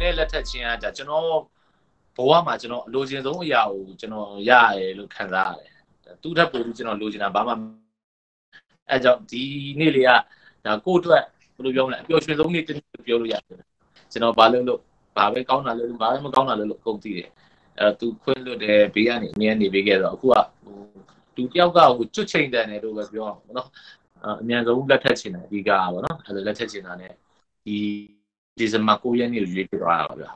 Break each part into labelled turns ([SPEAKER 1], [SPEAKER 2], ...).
[SPEAKER 1] နဲ့လက်ထက်ချင်းကじゃကျွန်တော်ဘဝမှာကျွန်တော်အလိုချင်ဆုံးအရာကိုကျွန်တော်ရရတယ်လို့ခံစားရတယ်သူ့ထက်ပိုပြီးကျွန်တော်လိုချင်တာဘာမှအဲကြောင့်ဒီနေ့လေးကဒါကိုယ့်အတွက်ဘယ်လိုပြောမလဲအပျော်ရွှင်ဆုံးနေ့တစ်နေ့ပြောလို့ရတယ်ကျွန်တော်ဘာလို့လို့ဘာပဲကောင်းတာလဲဘာပဲမကောင်းတာလဲလို့အကုန်သိတယ်အဲသူခွင့်လွတ်တယ်ဘေးကနေအမြဲနေပေးခဲ့တော့အခုကဟိုသူတယောက်ကဟိုကျွတ်ချိန်တယ်တယ်လို့ပဲပြောအောင်ပေါ့နော်အမြန်ဆုံးလက်ထက်ချင်တယ်အဓိကပါပေါ့နော်အဲလိုလက်ထက်ချင်တာ ਨੇ ဒီ ဒီဇင်ဘာ9ရက်နေ့ကိုရွေးပြသွားတာပါဗျာ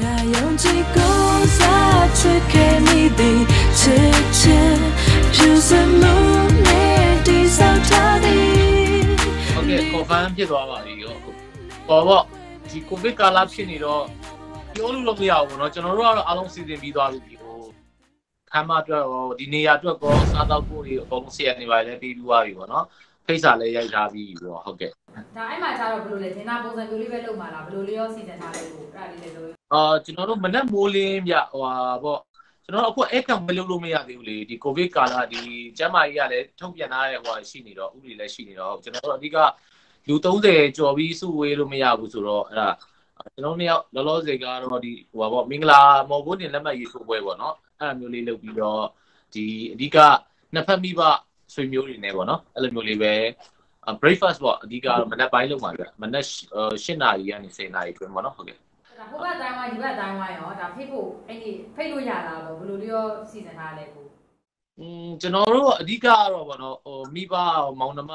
[SPEAKER 1] ငါယုံကြည်ကိုစားချစ်ခဲ့မိသည်ချစ်ချစ်ဖြူစမှုနဲ့ဒီဆောက်ထားသည်ဟုတ်ကဲ့ confirm ဖြစ်သွားပါပြီရောပေါ်ပေါ့ဒီကိုဗစ်ကာလဖြစ်နေတော့ပြောလို့တော့မရဘူးเนาะကျွန်တော်တို့ကတော့အားလုံးစီစဉ်ပြီးသွားပြီဟိုခမ်းမအတွက်ရောဒီနေရာအတွက်ကောစားတော့ဖို့တွေအကုန်လုံးဆရာနေပါလေပြီးပြီးသွားပြီပေါ့เนาะ ဖိတ်စာလည်းရိုက်ထားပြီးပြီးတော့ဟုတ်ကဲ့
[SPEAKER 2] ဒါအဲ့မှာကျတော့ဘယ်လိုလဲဒင်နာပုံစံမျိုးလေးပဲလုပ်မှာလားဘယ်လိုလေးရောစီစဉ်ထားလဲကိုအဲ့ဒါလေးလည်းလို့
[SPEAKER 1] အာကျွန်တော်တို့မနက်မိုးလင်းပြဟိုဟာပေါ့ကျွန်တော်တို့အခုအဲ့ကံမလုပ်လို့မရသေးဘူးလေဒီကိုဗစ်ကာလဒီကျန်းမာရေးကလည်းထုတ်ပြန်ထားတဲ့ဟိုဟာရှိနေတော့ဥပဒေလည်းရှိနေတော့ကျွန်တော်တို့အဓိကလူ30ကျော်ပြီးစုဝေးလို့မရဘူးဆိုတော့အဲ့ဒါကျွန်တော်တို့ယောက်လောလောဆယ်ကတော့ဒီဟိုပါပေါ့မင်္ဂလာမော်ဘုန်းတင်လက်မှတ်ရေးထိုးပွဲပေါ့နော်အဲ့လိုမျိုးလေးလုပ်ပြီးတော့ဒီအဓိကနှစ်ဖက်မိဘ ဆွေမျိုးတွေနဲ့ပေါ့နော်အဲ့လိုမျိုးလေးပဲ breakfast ပေါ့အဓိကတော့မနက်ပိုင်းလုပ်မှာပြမနက်၈နာရီကနေ10နာရီတွင်ပေါ့နော်ဟုတ်ကဲ့
[SPEAKER 2] ဒါဟိုဘက်တိုင်းဝိုင်းဒီဘက်တိုင်းဝိုင်းရောဒါဖိတ်ဖို့အဲ့ဒီဖိတ်လို့ရတာပေါ့ဘယ်လိုလေးရောစီစဉ်ထားလဲကို
[SPEAKER 1] อืมကျွန်တော်တို့အဓိကကတော့ဗောနော်ဟိုမိဘမောင်နှမ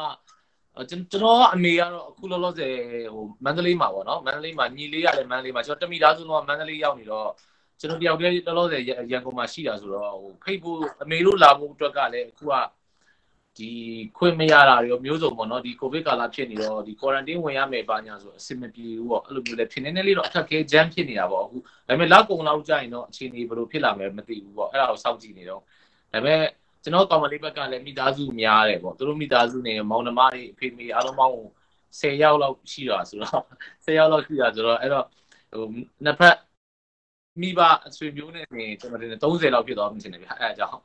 [SPEAKER 1] ကျွန်တော်အမေကတော့အခုလောလောဆယ်ဟိုမန္တလေးမှာပေါ့နော်မန္တလေးမှာညီလေးရတယ်မန္တလေးမှာကျွန်တော်တမိသားစုတော့မန္တလေးရောက်နေတော့ကျွန်တော်တယောက်တည်းလောလောဆယ်ရန်ကုန်မှာရှိတာဆိုတော့ဟိုဖိတ်ဖို့အမေတို့လာဖို့အတွက်ကလည်းအခုက ဒီခွင့်မရတာတွေမျိုးစုံပေါ့နော်ဒီကိုဗစ်ကာလဖြစ်နေတော့ဒီ quarantine ဝင်ရမယ်ပါညာဆိုအဆင်မပြေဘူးပေါ့အဲ့လိုမျိုးလည်းဖြစ်နေနေလေးတော့အခက်ခဲ jam ဖြစ်နေတာပေါ့အခုဒါပေမဲ့လောက်ကုံလောက်ကြာရင်တော့အခြေအနေဘယ်လိုဖြစ်လာမလဲမသိဘူးပေါ့အဲ့ဒါကိုစောင့်ကြည့်နေတော့ဒါပေမဲ့ကျွန်တော်ကောင်မလေးဘက်ကလည်းမိသားစုများတယ်ပေါ့သူတို့မိသားစုနေမောင်နှမတွေအဖေမေအားလုံးပေါင်း10ယောက်လောက်ရှိတာဆိုတော့10ယောက်လောက်ရှိတာဆိုတော့အဲ့တော့ဟိုနှစ်ဖက်မိဘအဆွေမျိုးနဲ့နေကျွန်တော်တင်30လောက်ဖြစ်သွားမှရှင်တယ်ဗျအဲ့အကြောင်း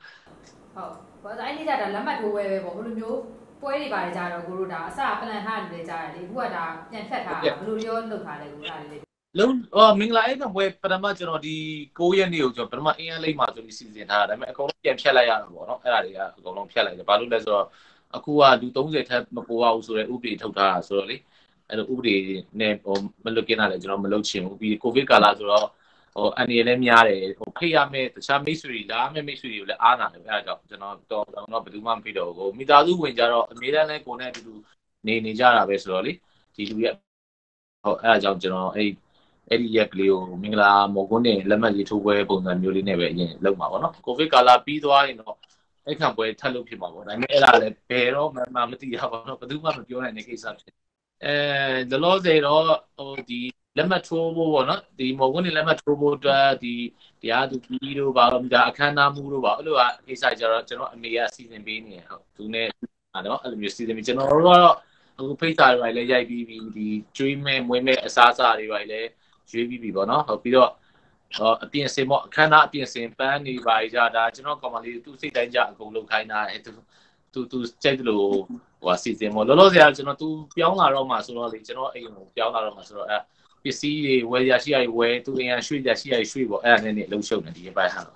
[SPEAKER 1] ဟုတ်
[SPEAKER 2] ဘာသာအဲ့ဒီကြတာလက်မှတ်ထိုးဝဲပဲပေါ့ဘယ်လိုမျိုးပွဲတွေပါတယ်ကြတော့ကိုတို့ဒါအစပလန်ထားတယ်ကြားတယ်လေအခုကဒါပြန်ဖြတ်ထားတာဘယ်လိုရောလုပ်ထားလဲကိုဒါလေး
[SPEAKER 1] လုံးအော်မင်္ဂလာအိမ်ကဘွယ်ပထမကျွန်တော်ဒီ9ရက်နေ့ကိုကျွန်တော်ပထမအင်းအလိမ့်မှာဆိုပြီးစီစဉ်ထားတာဒါပေမဲ့အကုန်လုံးပြန်ဖြတ်လိုက်ရတာပေါ့နော်အဲ့ဒါတွေကအကုန်လုံးဖြတ်လိုက်တယ်ဘာလို့လဲဆိုတော့အခုကလူ30ထက်မပိုရဘူးဆိုတော့ဥပဒေထုတ်ထားတာဆိုတော့လေအဲ့လိုဥပဒေနဲ့ဟိုမလွတ်ကင်းတာလည်းကျွန်တော်မလုပ်ချင်ဘူးပြီးကိုဗစ်ကာလဆိုတော့ ဟိုအန်ဒီလည်းများတယ်ဟိုဖိတ်ရမယ့်တခြားမိတ်ဆွေတွေလာမယ့်မိတ်ဆွေတွေကိုလည်းအားနာတယ်အဲ့ဒါကြောင့်ကျွန်တော်တော်တော်တော့ဘယ်သူမှမဖိတ်တော့ဘူးမိသားစုဝင်ကြတော့အမေတန်းလည်းကိုယ်နဲ့အတူတူနေနေကြတာပဲဆိုတော့လေဒီလူရဲ့ဟိုအဲ့ဒါကြောင့်ကျွန်တော်အဲ့အဲ့ဒီရက်ကလေးကိုမင်္ဂလာမော်ကွန်းနဲ့လက်မှတ်ရေးထိုးပွဲပုံစံမျိုးလေးနဲ့ပဲအရင်လုပ်မှာပေါ့နော်ကိုဗစ်ကာလပြီးသွားရင်တော့အဲ့ခံပွဲထပ်လုပ်ဖြစ်မှာပေါ့ဒါပေမဲ့အဲ့ဒါလည်းဘယ်တော့မှမသိရပါဘူးဘယ်သူမှမပြောနိုင်တဲ့ကိစ္စဖြစ်အဲဒလောစေတော့ဟိုဒီ လက်မှတ်ထိုးဖို့ပေါ့နော်ဒီမော်ကွန်းနဲ့လက်မှတ်ထိုးဖို့အတွက်ဒီတရားသူကြီးတို့ပါတော့ဒါအခမ်းအနားမှုတို့ပါအဲ့လိုကကိစ္စကြတော့ကျွန်တော်အမေကစီစဉ်ပေးနေတယ်ဟုတ်သူနဲ့အဲ့တော့အဲ့လိုမျိုးစီစဉ်ပြီးကျွန်တော်တို့ကတော့အခုဖိတ်စာတွေလည်းရိုက်ပြီးပြီးဒီကျွေးမဲ့မွေးမဲ့အစားအစာတွေပါလည်းရွေးပြီးပြီပေါ့နော်ဟုတ်ပြီးတော့အပြင်စင်ပေါ့အခမ်းအနားအပြင်စင်ပန်းနေပါကြဒါကျွန်တော်ကောင်မလေးသူစိတ်တိုင်းကြအကုန်လုပ်ခိုင်းတာအဲသူသူသူကြိုက်တယ်လို့ဟိုအစီအစဉ်ပေါ့လောလောဆယ်ကကျွန်တော်သူပြောင်းလာတော့မှဆိုတော့လေကျွန်တော်အိမ်ကိုပြောင်းလာတော့မှဆိုတော့အဲ ပစ္စည်းတွေဝယ်ရရှိရဝယ်သူအိမ်ကရွှေ့ရရှိရရွှေ့ပေါ့အဲ့ဒါနဲ့နေလှုပ်ရှုပ်နေဒီအပိုင်းဟာ
[SPEAKER 2] ဟုတ်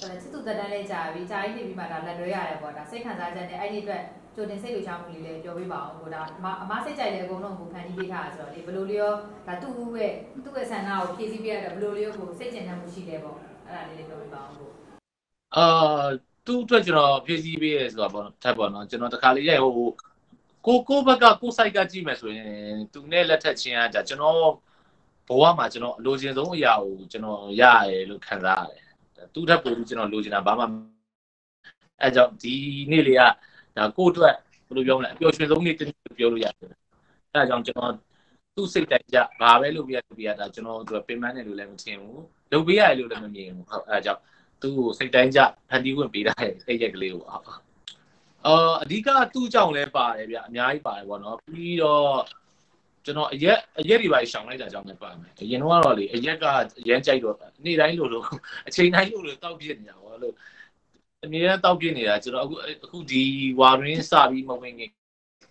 [SPEAKER 2] ချစ်သူတက်တန်းလေးကြာပြီကြာကြီးနေပြီးမှဒါလက်တွဲရတယ်ပေါ့ဒါစိတ်ခံစားချက်နဲ့အဲ့ဒီအတွက်ကြိုတင်စိတ်လှုပ်ရှားမှုလေးလည်းပြောပေးပါအောင်ကိုဒါအမအမစိတ်ကြိုက်တဲ့အကုန်လုံးကိုဖန်တီးပေးထားတာဆိုတော့လေဘယ်လိုလေးရောဒါသူ့ရဲ့သူ့ရဲ့ဆန္ဒကိုဖြည့်ဆည်းပေးရတော့ဘယ်လိုလေးရောကိုစိတ်ကျဉ်တတ်မှုရှိလဲပေါ့အဲ့ဒါလေးလေးပြောပေးပါအောင်ကို
[SPEAKER 1] အာသူ့အတွက်ကျွန်တော်ဖြည့်ဆည်းပေးရဆိုတာပေါ့ထပ်ပေါ့နော်ကျွန်တော်တခါလေးရိုက်ဟိုကိုကိုဘက်ကကိုစိုက်ကကြည့်မယ်ဆိုရင်သူနဲ့လက်ထက်ချင်းကကျွန်တော် ဘဝမှာကျွန်တော်အလိုချင်ဆုံးအရာကိုကျွန်တော်ရရတယ်လို့ခံစားရတယ်သူ့ထက်ပိုပြီးကျွန်တော်လိုချင်တာဘာမှအဲကြောင့်ဒီနေ့လေးကဒါကိုယ့်အတွက်ဘယ်လိုပြောမလဲအပျော်ရွှင်ဆုံးနေ့တစ်နေ့ပြောလို့ရတယ်အဲကြောင့်ကျွန်တော်သူ့စိတ်တိုင်းကြဘာပဲလုပ်ပြရလုပ်ပြရတာကျွန်တော်တို့ပင်ပန်းတယ်လို့လည်းမထင်ဘူးလုပ်ပြရတယ်လို့လည်းမမြင်ဘူးဟုတ်အဲကြောင့်သူ့ကိုစိတ်တိုင်းကြဖန်တီးခွင့်ပေးတာရဲ့အဲ့ရက်ကလေးကိုဟုတ်အော်အဓိကသူ့ကြောင့်လည်းပါတယ်ဗျအများကြီးပါတယ်ပေါ့နော်ပြီးတော့ ကျွန်တော်အရက်အရက်တွေပါရှောင်လိုက်တာကြောင့်လည်းပါမယ်အရင်တော့လေအရက်ကအရန်ကြိုက်တော့နေ့တိုင်းလို့လို့အချိန်တိုင်းလို့လို့တောက်ပြစ်နေတာပေါ့လို့အမြဲတမ်းတောက်ပြစ်နေတာကျွန်တော်အခုအခုဒီဝါရင်းစပြီးမဝင်ခင်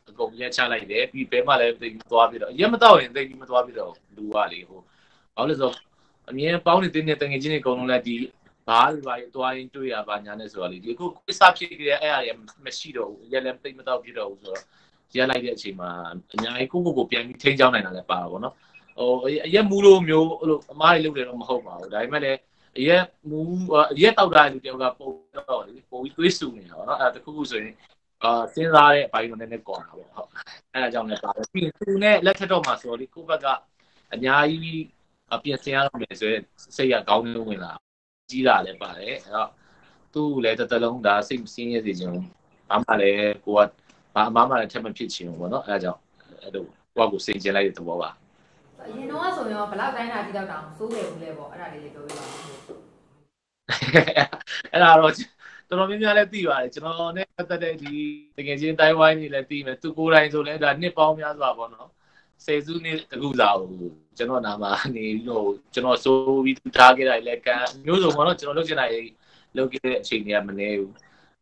[SPEAKER 1] အကုန်ရက်ချလိုက်တယ်ပြီးဘဲမှလည်းသိပြီးသွားပြီးတော့အရက်မတောက်ရင်သိပြီးမသွားပြီးတော့လူကလေဟိုဘာလို့လဲဆိုတော့အမြင်ပေါင်းနေတဲ့တငယ်ချင်းတွေအကုန်လုံးလည်းဒီဘာတွေဘာတွေတွားရင်တွေ့ရပါညာနဲ့ဆိုတာလေဒီအခုကိစ္စဖြစ်ကြတဲ့အဲ့အရာတွေမရှိတော့ဘူးရက်လည်းတိတ်မတော့ဖြစ်တော့ဘူးဆိုတော့ ရက်လိုက်တဲ့အချိန်မှာအများကြီးကိုကိုကိုပြန်ပြီးထိန်းချောင်းနိုင်တာလည်းပါပါဘောနော်ဟိုအရက်မူလို့မျိုးအဲ့လိုအမားတွေလုပ်တယ်တော့မဟုတ်ပါဘူးဒါပေမဲ့လည်းအရက်မူအရက်တောက်တာလူတယောက်ကပုံတော့လေပုံပြီးသွေးဆူနေတာပေါ့နော်အဲ့တခုခုဆိုရင်အာစဉ်းစားတဲ့အပိုင်းတော့နည်းနည်းကော်တာပေါ့ဟုတ်အဲ့ဒါကြောင့်လည်းပါတယ်ပြီးသူနဲ့လက်ထက်တော့မှာဆိုတော့ဒီကိုဘက်ကအများကြီးအပြင်ဆင်ရတော့မယ်ဆိုရင်စိတ်ကကောင်းနေဝင်လာကြီးတာလည်းပါတယ်အဲ့တော့သူ့လည်းတစ်တလုံးဒါစိတ်မစင်းရစေချင်ဘူးဘာမှလည်းကိုက ဘာအမှမှလည်းထပ်မဖြစ်ချင်ဘူးပေါ့နော်အဲ့ဒါကြောင့်အဲ့လိုကိုကကိုစိတ်ကျင်လိုက်တဲ့သဘောပါ
[SPEAKER 2] အရင်တော့ဆိုရင်ဘလောက်တိုင်းတာကြည့်တော့တောင်စိုးခဲ့ဘူးလေပေါ့အဲ့ဒါလေးလေးပြောပြပါဦး
[SPEAKER 1] အဲ့ဒါတော့တော်တော်များများလည်းသိပါတယ်ကျွန်တော်နဲ့ပတ်သက်တဲ့ဒီတကယ်ချင်းတိုင်းဝိုင်းကြီးလည်းသိမယ်သူကိုယ်တိုင်ဆိုလည်းဒါနှစ်ပေါင်းများစွာပေါ့နော်ဆယ်စုနှစ်တကူလာကိုကျွန်တော်နာမှာနေဟိုကျွန်တော်ဆိုပြီးထားခဲ့တာလည်းကံမျိုးစုံပေါ့နော်ကျွန်တော်လုပ်ချင်တာရေးလုပ်ခဲ့တဲ့အချိန်တွေကမနေဘူး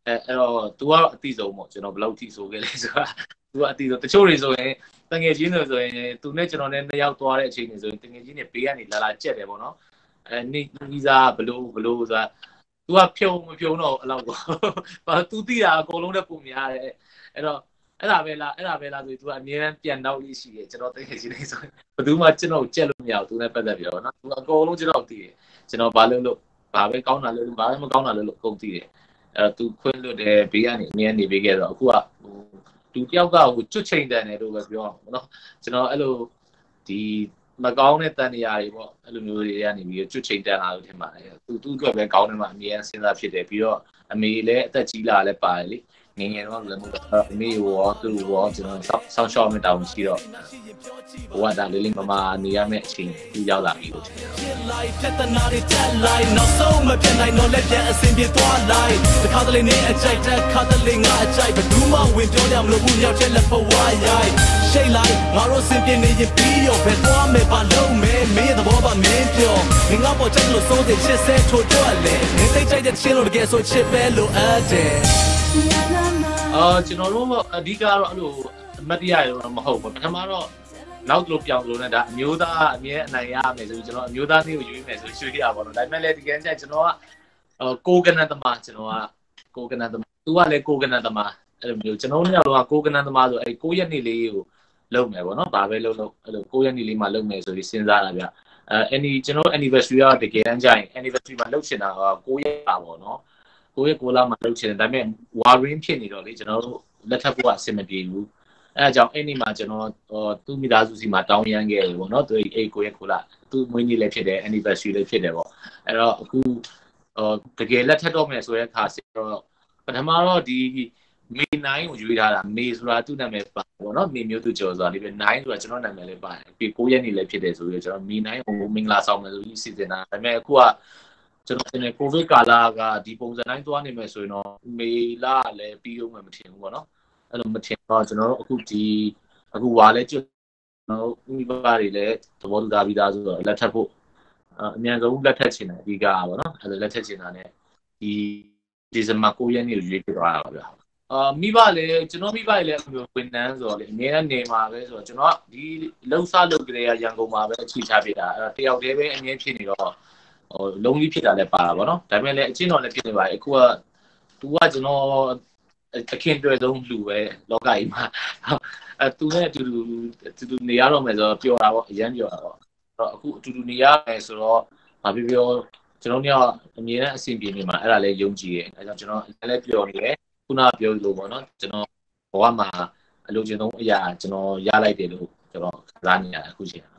[SPEAKER 1] အဲအဲ့တော့ तू ကအတိဆုံးပေါ့ကျွန်တော်ဘယ်လောက်ထိဆိုခဲ့လဲဆိုတာ तू ကအတိဆုံးတချို့တွေဆိုရင်တငယ်ချင်းတွေဆိုရင် तू နဲ့ကျွန်တော်နဲ့နှစ်ယောက်သွားတဲ့အချိန်တွေဆိုရင်တငယ်ချင်းတွေဘေးကနေလာလာကြက်တယ်ပေါ့နော်အဲနေကြီးစားဘလို့ဘလို့ဆိုတာ तू ကဖြုံမဖြုံတော့အဲ့လောက်ပေါ့ဘာ तू သိတာအကုန်လုံးနဲ့ပုံများတယ်အဲ့တော့အဲ့ဒါပဲလားအဲ့ဒါပဲလားဆိုပြီး तू ကအမြဲတမ်းပြန်တော့လေးရှိတယ်ကျွန်တော်တကယ်ချင်းနေဆိုဘယ်သူမှကျွန်တော်ကြက်လို့မရဘူး तू နဲ့ပတ်သက်ပြီးတော့နော် तू အကုန်လုံးကျွန်တော်သိတယ်ကျွန်တော်ဘာလုပ်လို့ဘာပဲကောင်းတာလုပ်လို့ဘာပဲမကောင်းတာလုပ်လို့အကုန်သိတယ် အဲ့တော့ तू ခွင့်လွတ်တယ်ဘေးကနေအမြဲနေပေးခဲ့တော့အခုကဟိုသူတယောက်ကဟိုကျွတ်ချိန်တန်တယ်လို့ပဲပြောအောင်နော်ကျွန်တော်အဲ့လိုဒီမကောင်းတဲ့တန်တရားတွေပေါ့အဲ့လိုမျိုးတွေကနေပြီးကျွတ်ချိန်တန်လာလို့ထင်ပါတယ်သူသူ့အတွက်ပဲကောင်းတယ်မှာအမြဲစဉ်းစားဖြစ်တယ်ပြီးတော့အမေလည်းအသက်ကြီးလာလည်းပါတယ်လေ ငငယ်တော့လည်းမဟုတ်တော့အမေရောသူ့ရောကျွန်တော်ဆောင်းရှောင်းမတောင်းရှိတော့ဘဝဒါလေးလေးမမနေရမယ့်အချိန်ကြီးရောက်လာပြီလို့ထင်တယ်ပြဿနာတွေတက်လိုက်နောက်ဆုံးမပြတ်နိုင်တော့လက်ပြန်အစင်ပြေသွားလိုက်တခါတလေနေအကြိုက်တက်ခါတလေငါအကြိုက်ဘယ်သူမှဝင်ပြောရမလို့ဘူးရောက်ချက်လက်ဖဝါရိုက်ရှိတ်လိုက်ငါတို့စင်ပြေနေရင်ပြီးရောဘယ်သွားမယ်ဘာလုပ်မယ်မင်းသဘော ပါမင်းပြောငငါပေါ်ကြိုက်လို့စိုးတဲ့ချစ်စဲထိုးတော့လေမင်းသိကြိုက်တဲ့ချင်းလို့တကယ်ဆိုချစ်ပဲလို့အပ်တယ်အာကျွန်တော်တို့အဓိကတော့အဲ့လိုအမတ်တရားရောမဟုတ်ဘူးပထမတော့နောက်လို့ပြောင်းလို့ねဒါအမျိုးသားအမြဲအနိုင်ရမယ်ဆိုကျွန်တော်အမျိုးသားမျိုးကိုယူမယ်ဆိုရွှေရပါတော့ဒါပေမဲ့လည်းဒီကနေ့ကျွန်တော်ကကိုကနန်သမားကျွန်တော်ကကိုကနန်သမားသူကလည်းကိုကနန်သမားအဲ့လိုမျိုးကျွန်တော်တို့ညတော့ကိုကနန်သမားဆိုအဲ့9ရက်နေ့လေးကိုလုပ်မယ်ပေါ့နော်ဘာပဲလုပ်လို့အဲ့လို9ရက်နေ့လေးမှာလုပ်မယ်ဆိုပြီးစဉ်းစားတာဗျ အဲ any ကျွန်တော် anniversary ကတကယ်တမ်းကျရင် anniversary မှာလုပ်ချင်တာက9ရက်ပါပေါ့နော်ကိုယ့်ရဲ့ကိုလာမှာလုပ်ချင်တယ်ဒါပေမဲ့ warring ဖြစ်နေတော့လေကျွန်တော်တို့လက်ထပ်ဖို့အဆင်မပြေဘူးအဲအကြောင်းအဲ့ဒီမှာကျွန်တော်သူ့မိသားစုစီမှာတောင်းရမ်းခဲ့တယ်ပေါ့နော်သူအဲ့ကိုရဲ့ကိုလာသူ့မွေးနေ့လည်းဖြစ်တယ် anniversary လည်းဖြစ်တယ်ပေါ့အဲ့တော့အခုတကယ်လက်ထပ်တော့မယ်ဆိုတဲ့အခါဆိုတော့ပထမတော့ဒီ မေ9ကိုရွေးထားတာမေဆိုတာသူ့နာမည်ပါပေါ့နော်မေမျိုးသူကျော်ဆိုတာဒီပဲ9ဆိုတာကျွန်တော်နာမည်လည်းပါတယ်ပြီး9ရက်နေ့လည်းဖြစ်တယ်ဆိုပြီးကျွန်တော်မေ9ကိုမင်္ဂလာဆောင်မယ်ဆိုပြီးစီစဉ်တာဒါပေမဲ့အခုကကျွန်တော်တင်ကိုဗစ်ကာလကဒီပုံစံတိုင်းသွားနေမယ်ဆိုရင်တော့မေလလည်းပြီးအောင်မထင်ဘူးပေါ့နော်အဲ့လိုမထင်တော့ကျွန်တော်တို့အခုဒီအခုဝါလဲကျွတ်ကျွန်တော်မိဘတွေလည်းသဘောတူထားပြီးသားဆိုတော့လက်ထပ်ဖို့အမြန်ဆုံးလက်ထပ်ချင်တယ်အဓိကပေါ့နော်အဲ့လိုလက်ထပ်ချင်တာ ਨੇ ဒီဒီဇင်ဘာ9ရက်နေ့ကိုရွေးပြသွားတာပါဗျာ အာမိဘလည်းကျွန်တော်မိဘလည်းအမျိုးဝန်ထမ်းဆိုတော့လေအများနဲ့နေမှာပဲဆိုတော့ကျွန်တော်ကဒီလှုပ်ရှားလုပ်ကြတဲ့ရန်ကုန်မှာပဲအခြေချပြတာအဲ့တော့တယောက်တည်းပဲအမြင်ဖြစ်နေတော့ဟိုလုံးကြီးဖြစ်တာလည်းပါတာပေါ့နော်ဒါပေမဲ့လည်းအချင်းတော်လည်းဖြစ်နေပါတယ်အခုကသူကကျွန်တော်အခင်တွေ့ဆုံးလူပဲလောကကြီးမှာအဲသူနဲ့အတူတူအတူတူနေရတော့မယ်ဆိုတော့ပျော်တာပေါ့အရန်ပျော်တာပေါ့အဲ့တော့အခုအတူတူနေရမယ်ဆိုတော့ဘာပြောပြောကျွန်တော်တို့ကအမြဲတမ်းအဆင်ပြေနေမှာအဲ့ဒါလည်းယုံကြည်တယ်အဲကြောင့်ကျွန်တော်လည်းပျော်နေတယ် ခုနပြောလို့ပေါ့နော်ကျွန်တော်ဘဝမှာအလိုချင်ဆုံးအရာကျွန်တော်ရလိုက်တယ်လို့ကျွန်တော်ခံစားနေရတယ်အခုချိန်